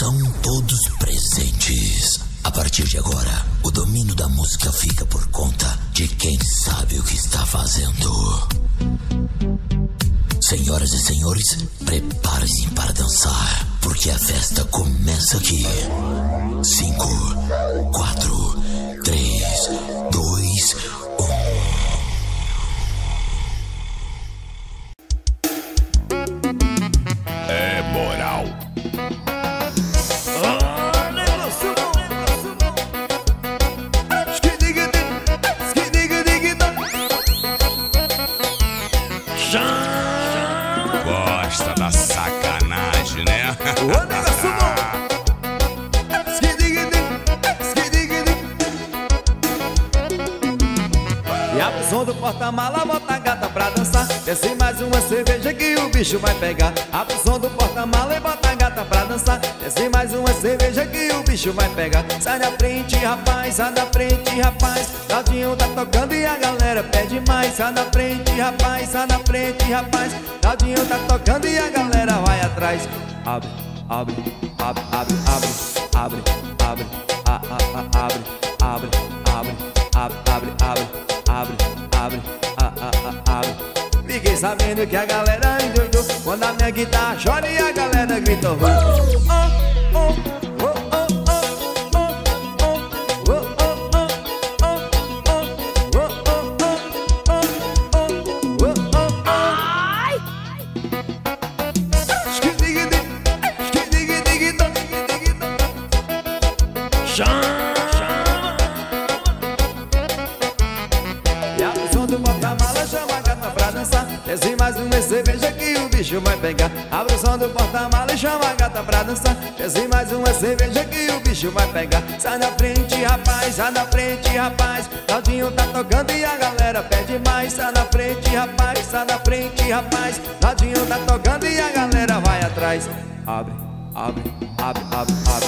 Atenção todos presentes. A partir de agora, o domínio da música fica por conta de quem sabe o que está fazendo. Senhoras e senhores, preparem-se para dançar, porque a festa começa aqui. 5, 4, 3, porta-mala, bota a gata pra dançar. Desce mais uma cerveja que o bicho vai pegar. Abre o som do porta-mala e bota a gata pra dançar. Desce mais uma cerveja que o bicho vai pegar. Sai da frente, rapaz, sai da frente, rapaz. Claudinho tá tocando e a galera pede mais. Sai da frente, rapaz, sai da frente, rapaz. Claudinho tá tocando e a galera vai atrás. Abre, abre, abre, abre, abre, abre, abre, abre, abre, abre, abre, abre, abre, abre, abre, a, a, a, abre. Fiquei sabendo que a galera endoidou quando a minha guitarra chora e a galera grita. Oh, oh, oh, pegar Abre o som do porta-mala e chama a gata pra dançar Desce mais uma cerveja que o bicho vai pegar Sai da frente, rapaz, sai da frente, rapaz Claudinho tá tocando e a galera pede mais Sai da frente, rapaz, sai da frente, rapaz Claudinho tá tocando e a galera vai atrás Abre, abre, abre, abre, abre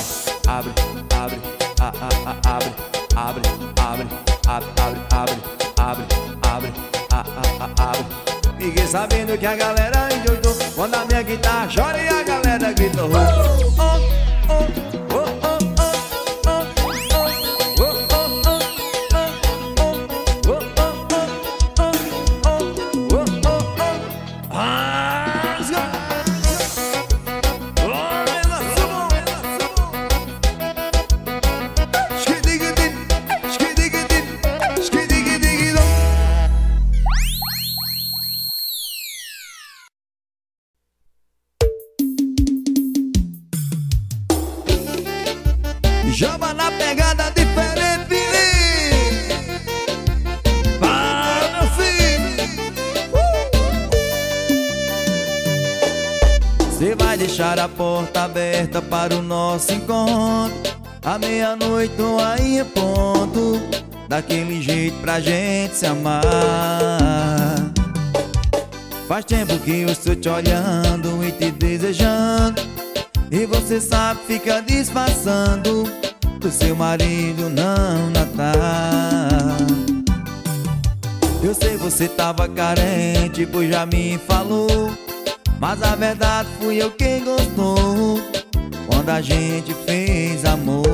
Abre, abre, abre Abre, abre, abre, abre, abre Abre, abre, a, a, a, abre Fiquei sabendo que a galera endoidou Quando a minha guitarra chora e a galera grita oh, oh, oh, oh, oh, para o nosso encontro. À meia-noite ou aí é ponto. Daquele jeito pra gente se amar. Faz tempo que eu estou te olhando e te desejando. E você sabe, fica disfarçando Do seu marido não notar Eu sei você tava carente, pois já me falou. Mas a verdade fui eu quem gostou Quando a gente fez amor.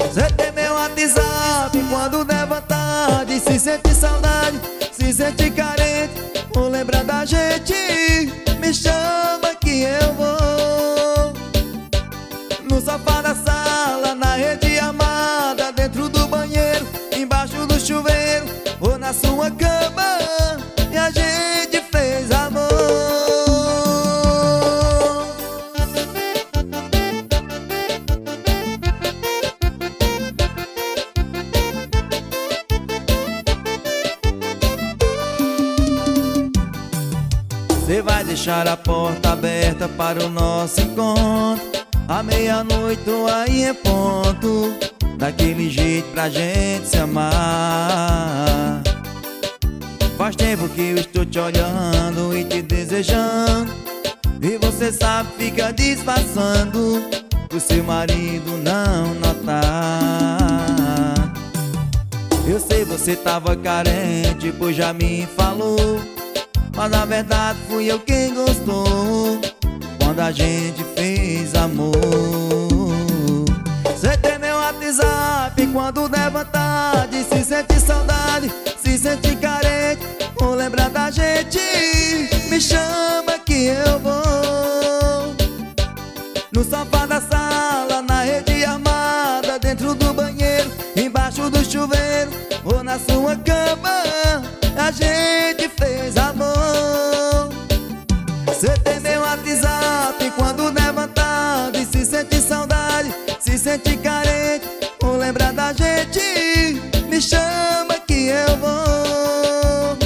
Você tem meu WhatsApp Quando der vontade Se sente saudade Se sente carente Ou lembra da gente Me chama que eu vou deixar a porta aberta para o nosso encontro. À meia-noite aí é ponto. Daquele jeito pra gente se amar. Faz tempo que eu estou te olhando e te desejando. E você sabe, fica disfarçando Pro seu marido não notar. Eu sei você tava carente, pois já me falou mas na verdade fui eu quem gostou Quando a gente fez amor. Você tem meu WhatsApp quando der vontade Se sente saudade, se sente carente Vou lembrar da gente. Me chama que eu vou. No sofá sente carente ou lembra da gente, me chama que eu vou.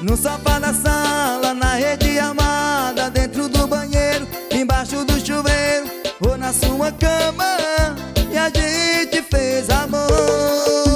No sofá da sala, na rede amada, dentro do banheiro, embaixo do chuveiro, ou na sua cama, e a gente fez amor.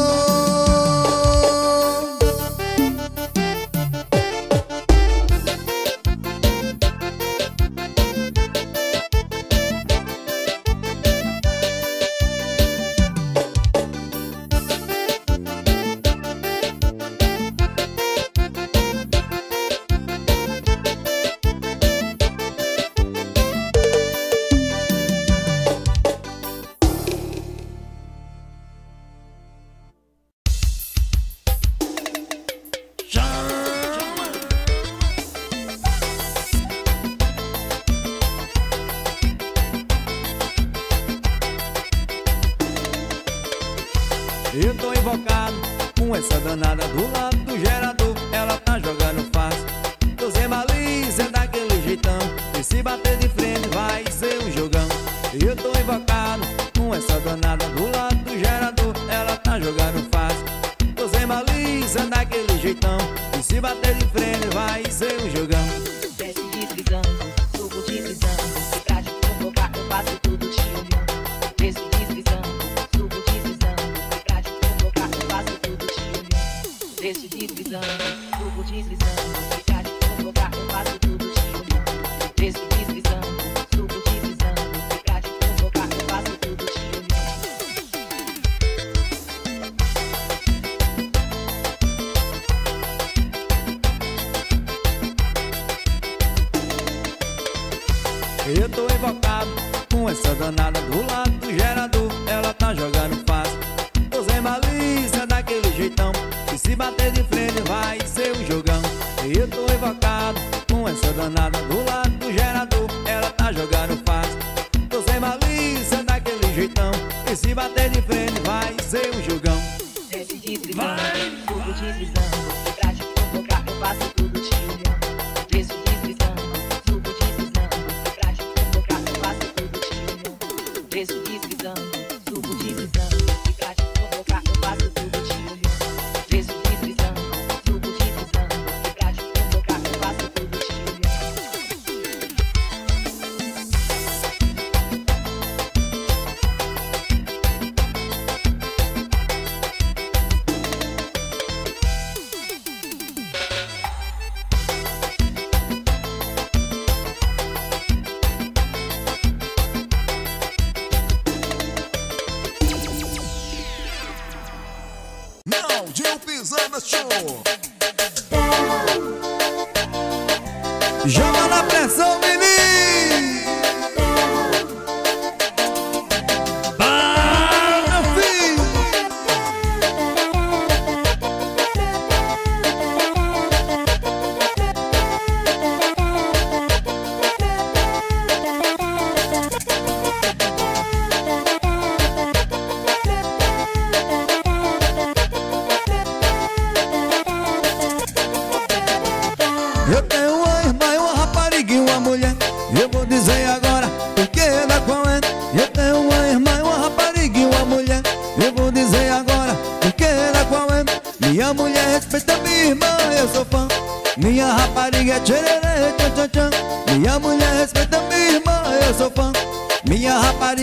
Joga na pressão.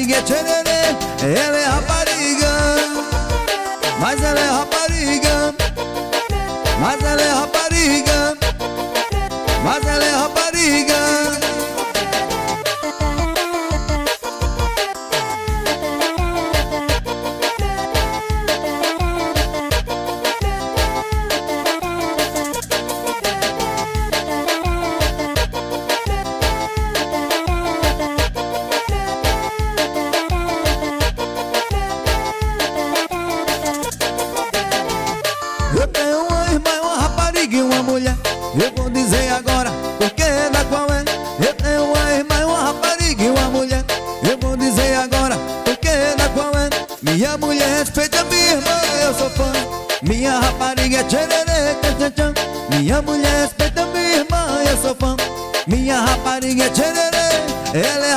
geçenene ele rapariga é tchererê, ela é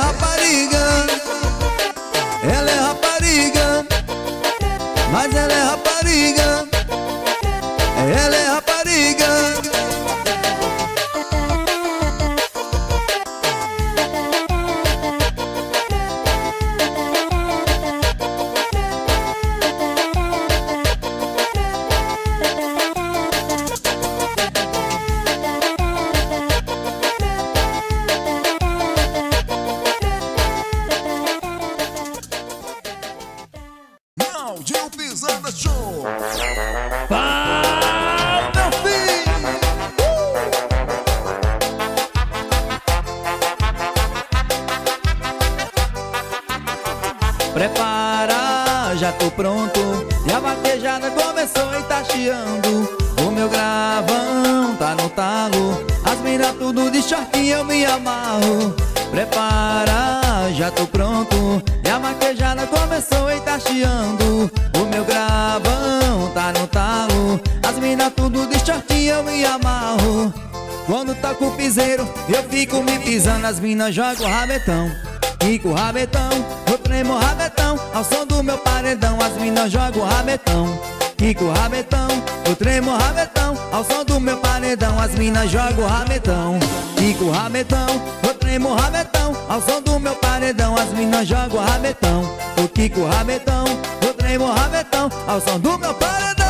A vaquejada começou e tá chiando. O meu gravão tá no talo. As minas tudo de shortinho eu me amarro. Quando toca o piseiro Eu fico me pisando. As minas jogam rabetão Fico rabetão, eu tremo rabetão Ao som do meu paredão As minas jogam rabetão Fico o rabetão, eu tremo rabetão Ao som do meu paredão As minas jogam rabetão. Fico o rabetão, eu tremo rabetão Ao som do meu paredão As minas jogam rabetão. O rabetão, eu tremo rabetão Ao som do meu paredão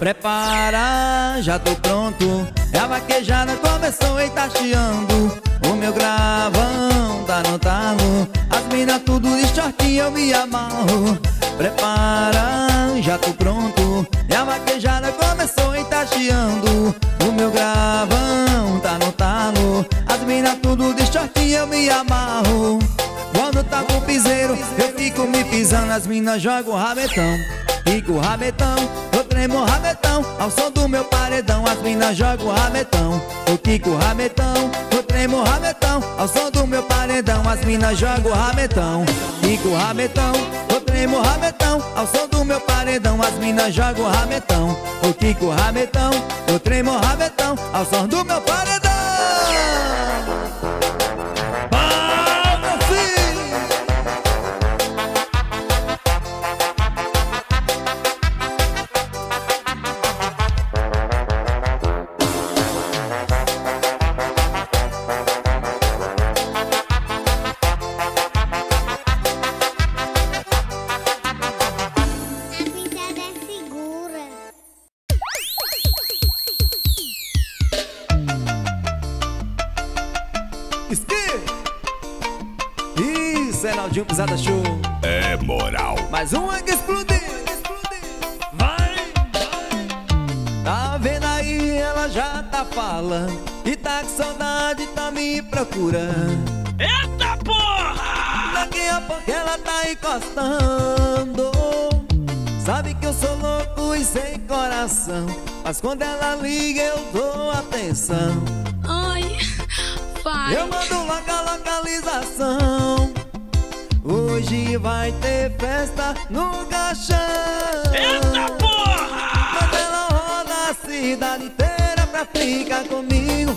Prepara, já tô pronto. E a vaquejada começou e tá chiando. O meu gravão tá no talo As minas tudo de shortinho eu me amarro. Prepara, já tô pronto. E a vaquejada começou e tá chiando. O meu gravão tá no talo As minas tudo de shortinho eu me amarro. Quando tá com piseiro Eu fico me pisando. As minas jogam rabetão Fico rabetão, eu tremo rabetão. Ao som do meu paredão As minas jogam rabetão. Eu quico rabetão, eu tremo rabetão. Ao som do meu paredão As minas jogam rabetão. Fico rabetão, eu tremo rabetão. Ao som do meu paredão As minas jogam rabetão. Eu quico rabetão, eu tremo rabetão. Ao som do meu paredão é Pisada Show. É moral. Mais uma que explodiu. Vai, vai. Tá vendo aí, ela já tá falando. E tá com saudade, tá me procurando. Eita porra! Daqui a pouco ela tá encostando. Sabe que eu sou louco e sem coração. Mas quando ela liga, eu dou atenção. Ai, vai. Eu mando logo a localização. Hoje vai ter festa no caixão. Eita porra! Mas ela roda a cidade inteira pra ficar comigo.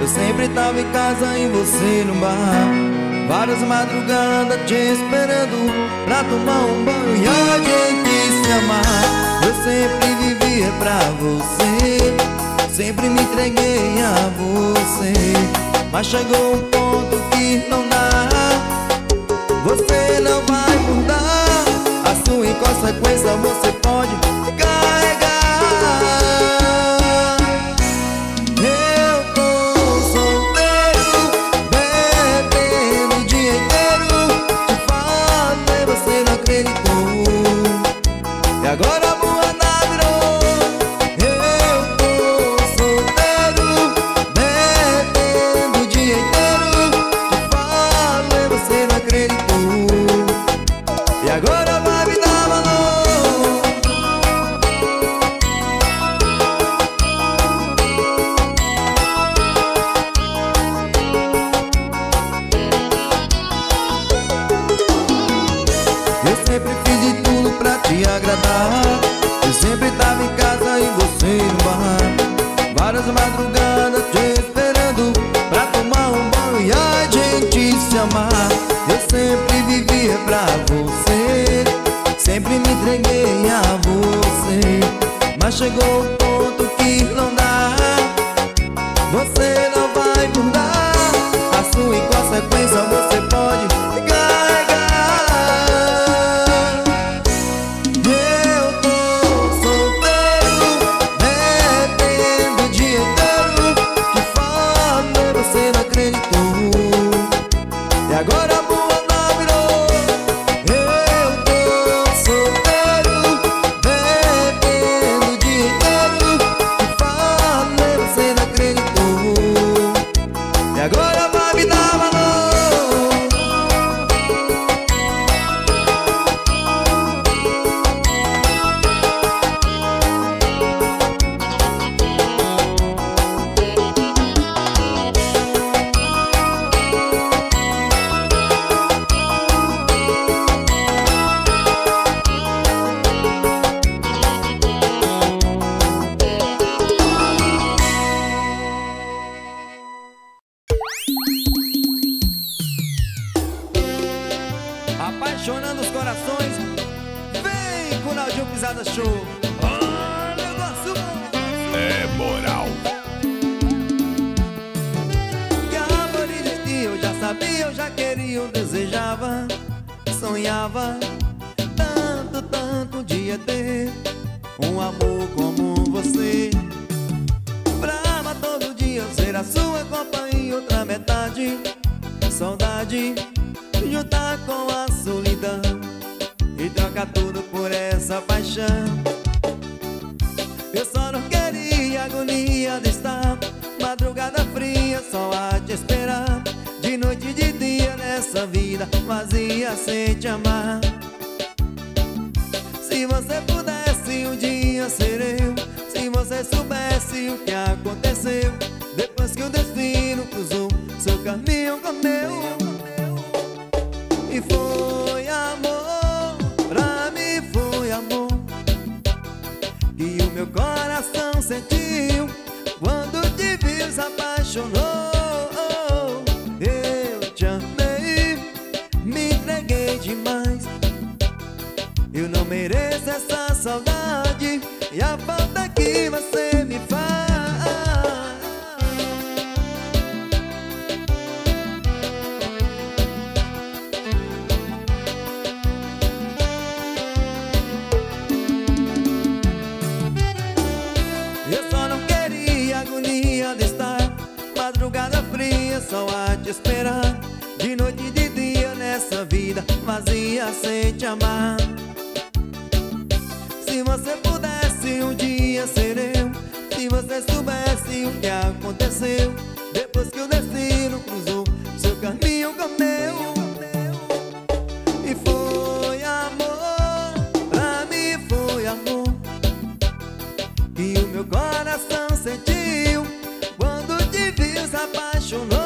Eu sempre tava em casa e você no bar. Várias madrugadas te esperando Pra tomar um banho e a gente se amar Eu sempre vivia pra você Sempre me entreguei a você. Mas chegou um ponto que não dá. Você não vai mudar. A sua inconsequência você pode ficar saudade. Juntar tá com a solidão E trocar tudo por essa paixão. Eu só não queria agonia de estar. Madrugada fria só a te esperar. De noite e de dia nessa vida vazia sem te amar. Se você pudesse um dia ser eu. Se você soubesse o que aconteceu. Depois que o destino cruzou seu caminho com meu E foi amor, pra mim foi amor. Que o meu coração sentiu Quando te viu se apaixonou. Eu te amei, me entreguei demais. Eu não mereço essa saudade E a falta que você me faz. Vazia sem te amar Se você pudesse um dia ser eu Se você soubesse o que aconteceu Depois que o destino cruzou seu caminho com meu E foi amor, mim foi amor que o meu coração sentiu quando te viu se apaixonou.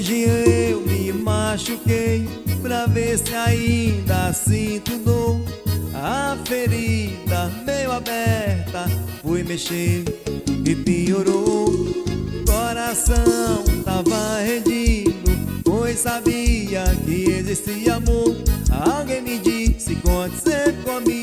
Hoje eu me machuquei pra ver se ainda sinto dor. A ferida meio aberta fui mexer e piorou. Coração tava rendido, pois sabia que existia amor. Alguém me disse conte sempre comigo,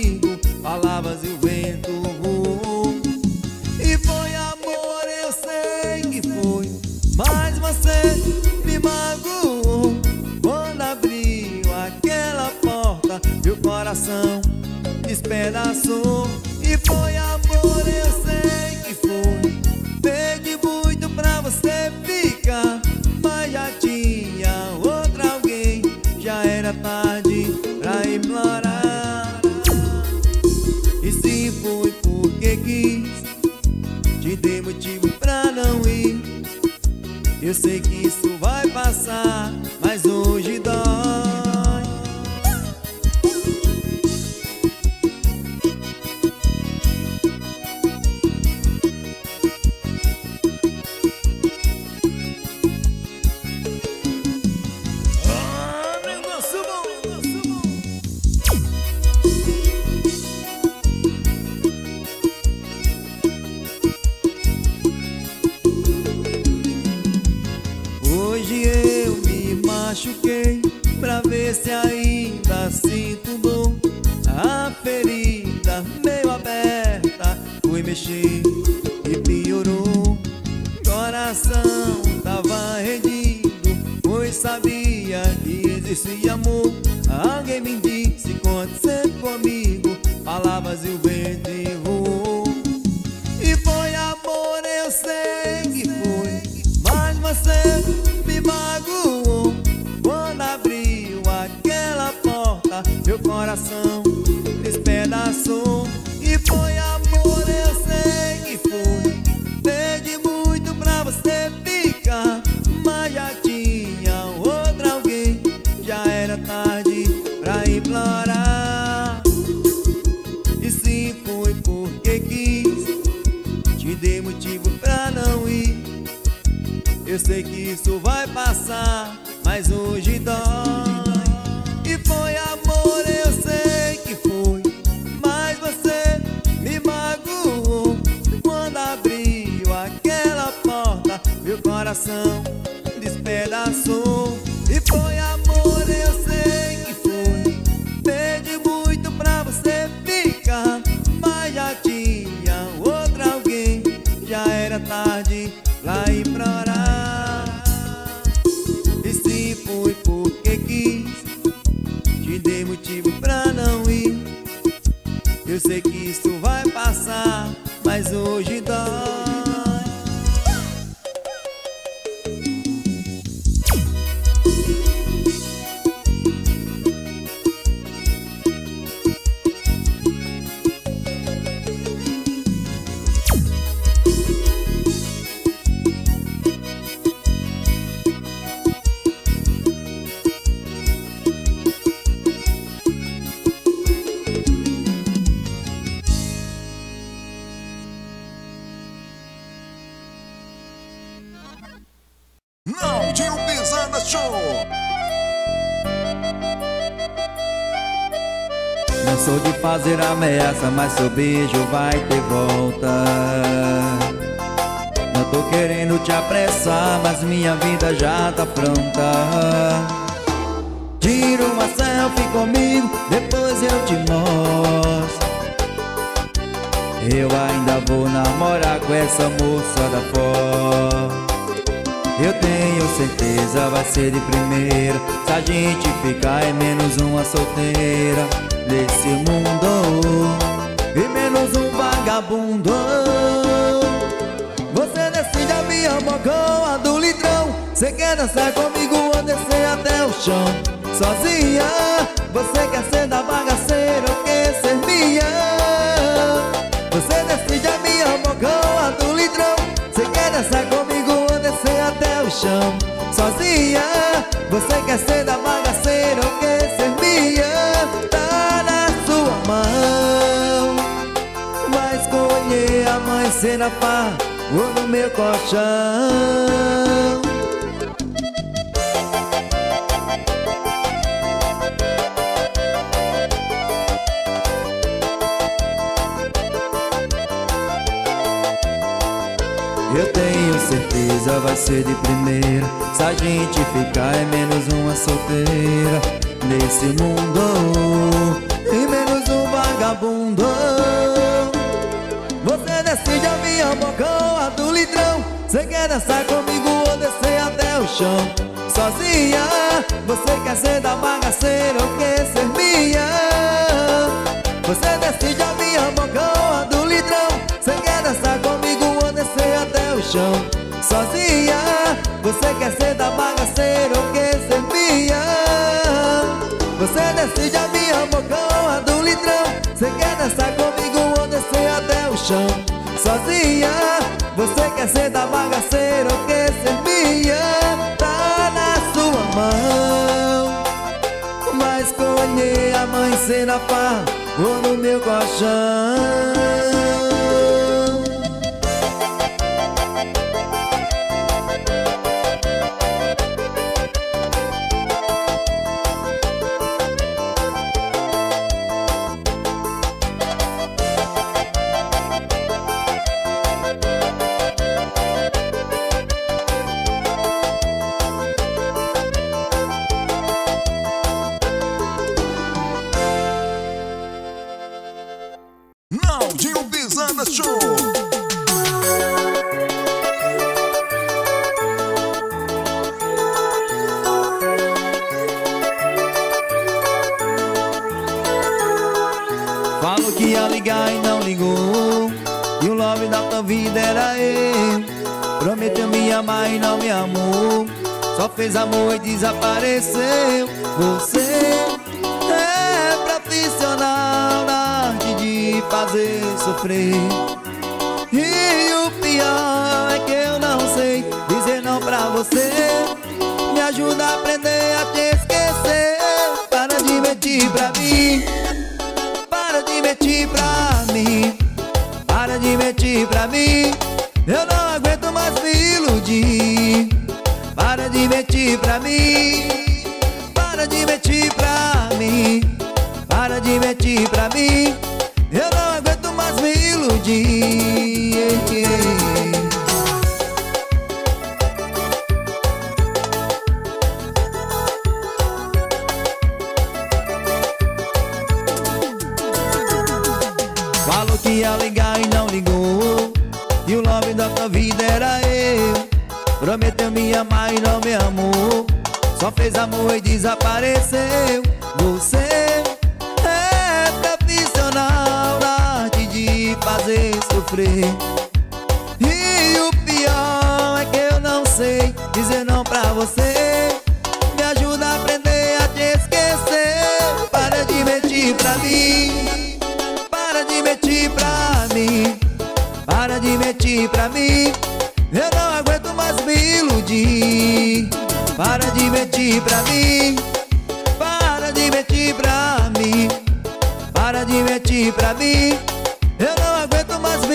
machuquei pra ver se ainda sinto dor. A ferida meio aberta fui mexer e piorou. Coração tava rendido, pois sabia que existia amor. Beijo vai ter volta. Não tô querendo te apressar, mas minha vida já tá pronta. Tira uma selfie comigo, depois eu te mostro. Eu ainda vou namorar com essa moça da foto. Eu tenho certeza vai ser de primeira Se a gente ficar é menos uma solteira Nesse mundo E menos um vagabundo. Você decide a minha a do litrão. Você quer dançar comigo ou descer até o chão? Sozinha Você quer ser da bagaceira ou quer ser minha? Você decide a minha a do litrão. Você quer dançar comigo ou descer até o chão? Sozinha Você quer ser da bagaceira ou quer amanhecer na pá ou no meu colchão. Eu tenho certeza vai ser de primeira. Se a gente ficar é menos uma solteira Nesse mundo litrão. Você quer dançar comigo ou descer até o chão? Sozinha Você quer ser da bagaceira ou quer ser minha? Você decide a minha boca ou a do litrão. Você quer dançar comigo ou descer até o chão? Sozinha Você quer ser da bagaceira ou quer ser minha? Você decide a minha boca ou a do litrão. Você quer dançar comigo ou descer até o chão? Sozinha Você quer ser da bagaceira ou quer ser minha Tá na sua mão. Vai escolher amanhecer na pá ou no meu colchão você. Me ajuda a aprender a te esquecer. Para de mentir pra mim. Para de mentir pra mim. Para de mentir pra mim. Eu não aguento mais me iludir. Para de mentir pra mim. Para de mentir pra mim. Para de mentir pra mim. Eu não aguento mais me iludir A ligar e não ligou. E o nome da tua vida era eu. Prometeu me amar e não me amou. Só fez amor e desapareceu. Você é profissional na arte de fazer sofrer. E o pior é que eu não sei dizer não pra você. Me ajuda a aprender a te esquecer. Para de mentir pra mim pra mim. Para de mentir pra mim. Eu não aguento mais me iludir. Para de mentir pra mim. Para de mentir pra mim. Para de mentir pra mim. Eu não aguento mais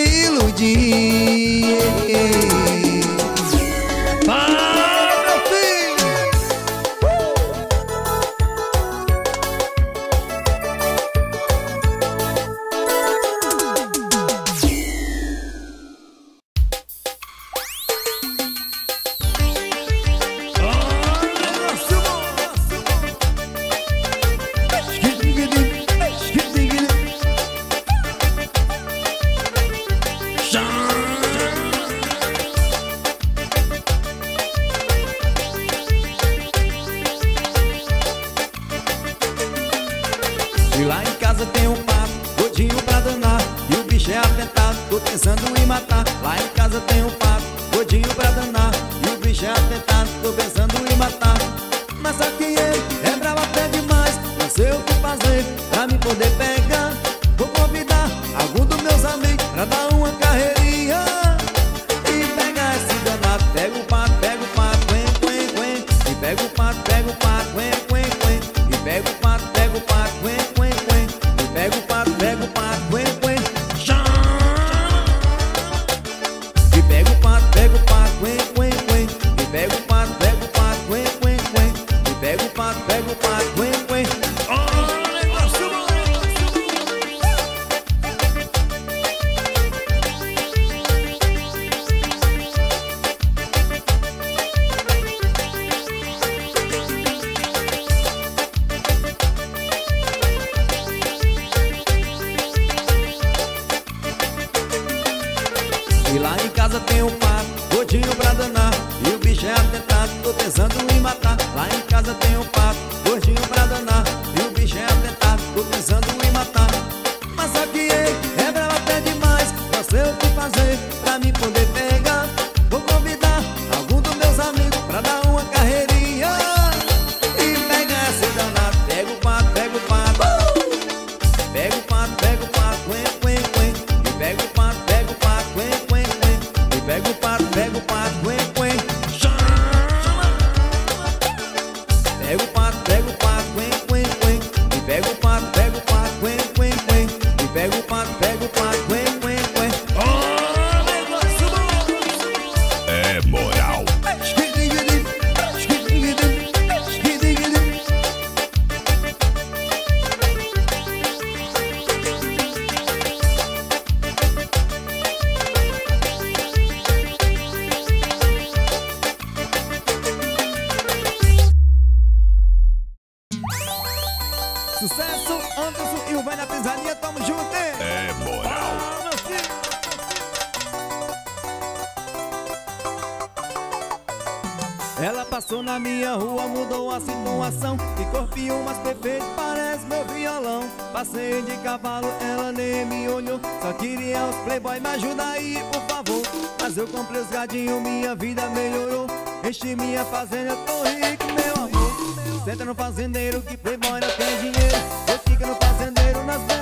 Sucesso, Anderson e o Velho da Pisadinha, tamo junto, hein? É moral. Ela passou na minha rua, mudou a situação. E corpinho mais perfeito, parece meu violão. Passei de cavalo, ela nem me olhou. Só queria os playboy, me ajuda aí, por favor. Mas eu comprei os gadinhos, minha vida melhorou. Enchi minha fazenda, tô rico, meu Senta no fazendeiro que playboy não tem dinheiro. Você fica no fazendeiro nas mãos.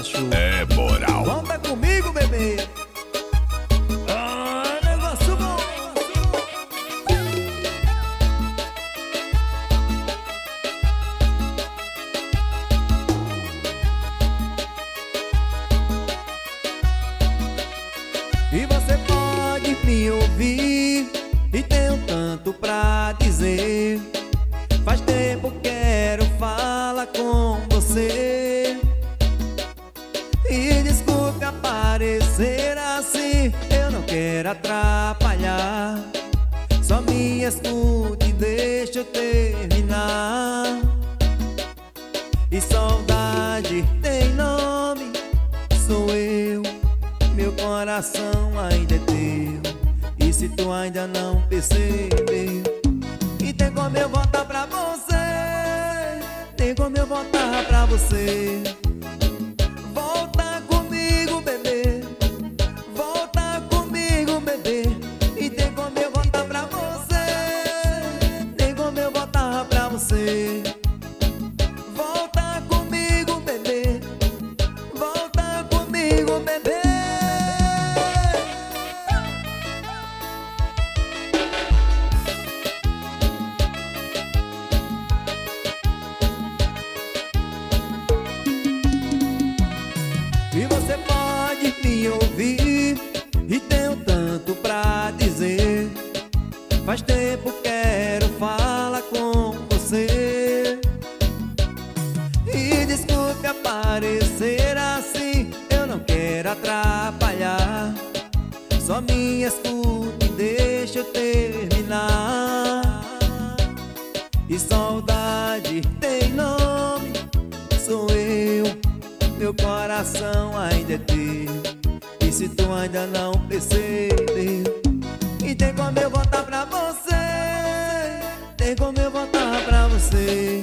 that's true. E saudade tem nome, sou eu. Meu coração ainda é teu. E se tu ainda não percebeu, e tem como eu voltar pra você. Tem como eu voltar pra você. voltar pra você.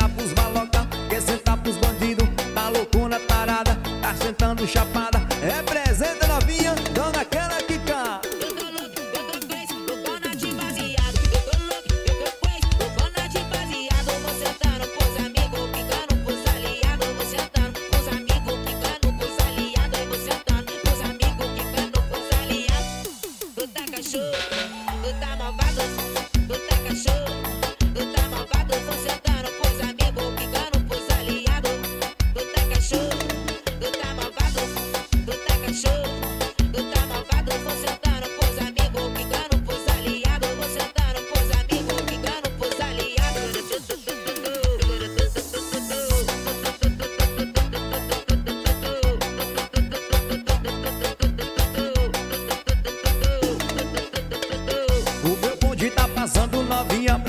havia